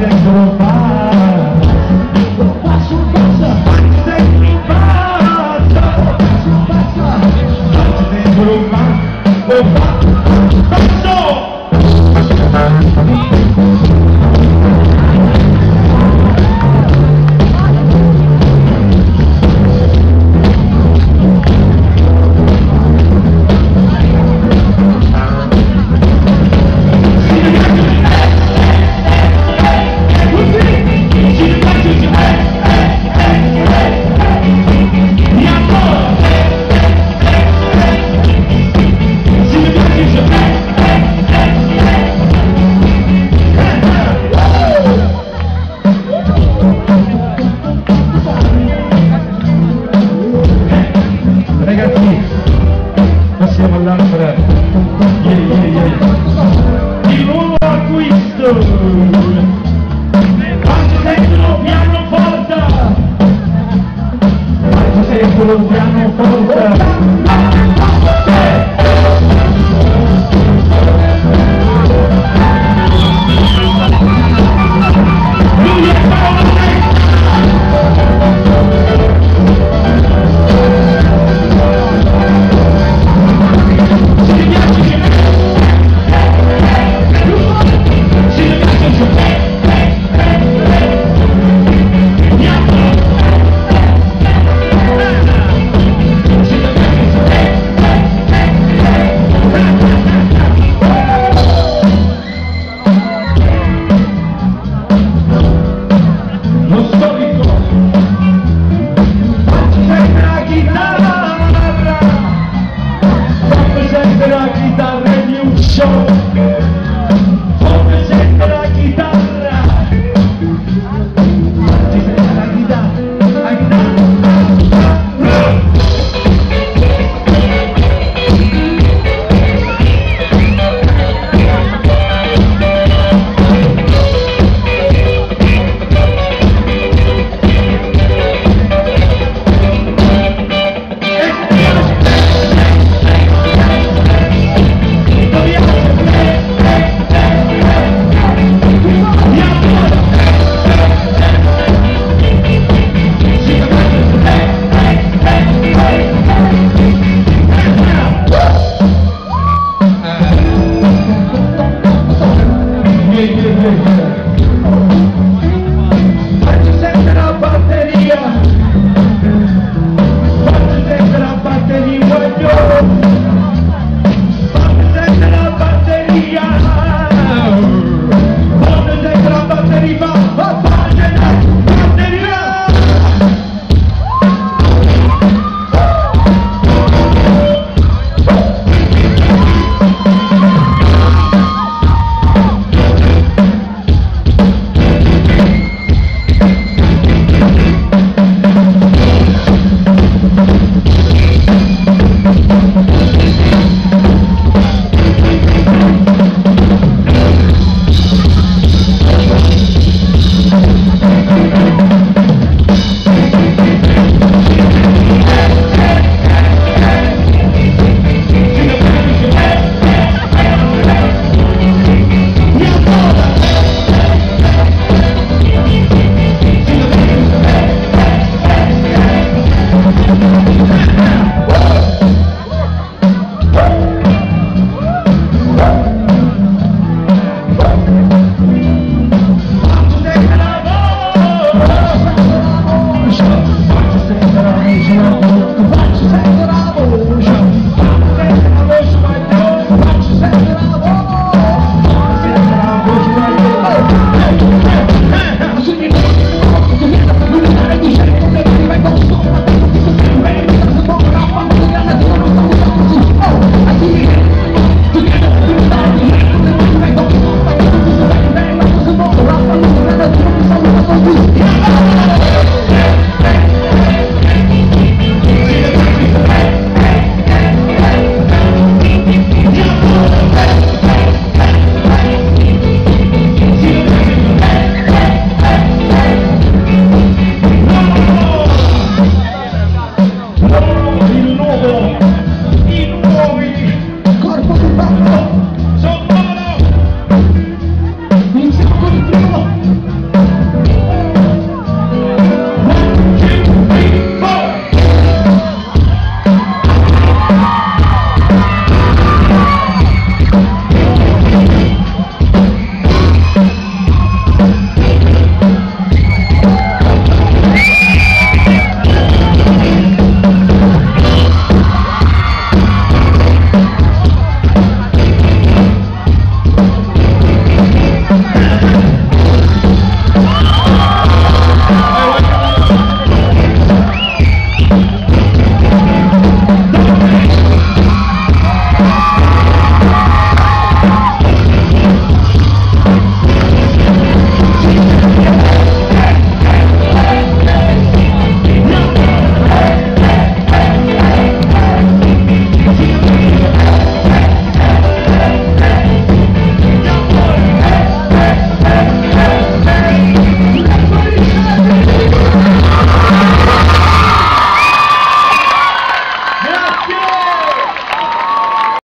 Jackson, insieme all'altra. Yeah, yeah, yeah. Di nuovo acquisto! Quanto sentono pianoforte! Quanto sentono pianoforte! show. Thank you.